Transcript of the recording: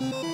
Bye.